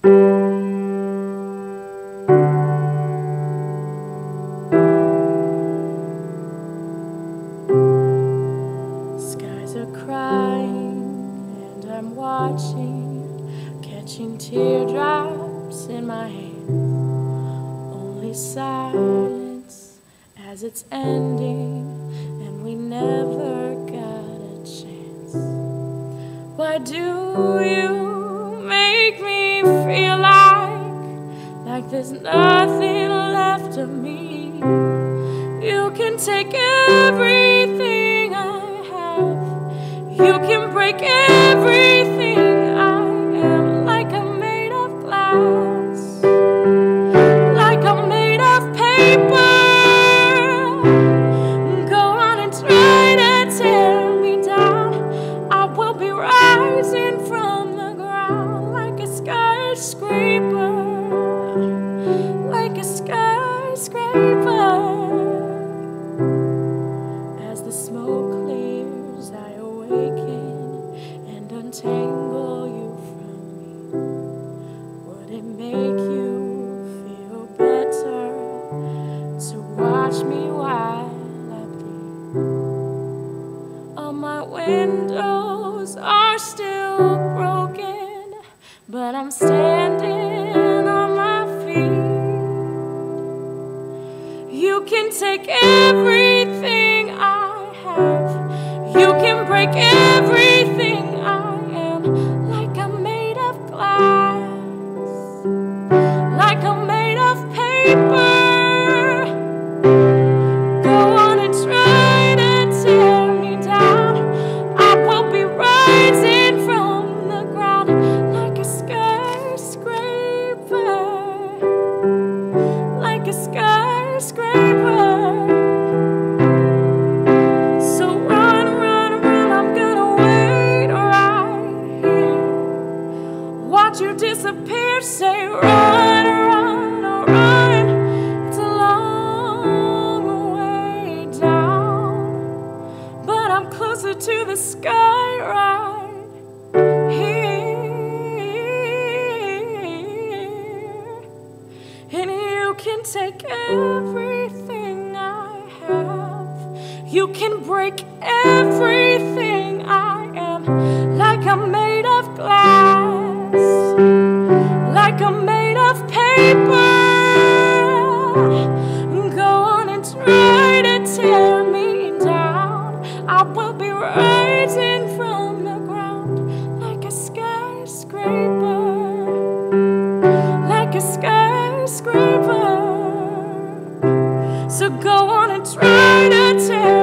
Skies are crying, and I'm watching, catching teardrops in my hands. Only silence as it's ending, and we never got a chance. Why do you there's nothing left of me? You can take everything I have. You can break everything I am. Like I'm made of glass. Like I'm made of paper. And untangle you from me. Would it make you feel better to watch me while I bleed? All my windows are still broken, but I'm standing on my feet. You can take everything break everything I am. Like I'm made of glass. Like I'm disappear, say run, run, run. It's a long way down, but I'm closer to the sky right here. And you can take everything I have. You can break everything I am. Like I'm made of glass. Go on and try to tear me down. I will be rising from the ground like a skyscraper. Like a skyscraper. So go on and try to tear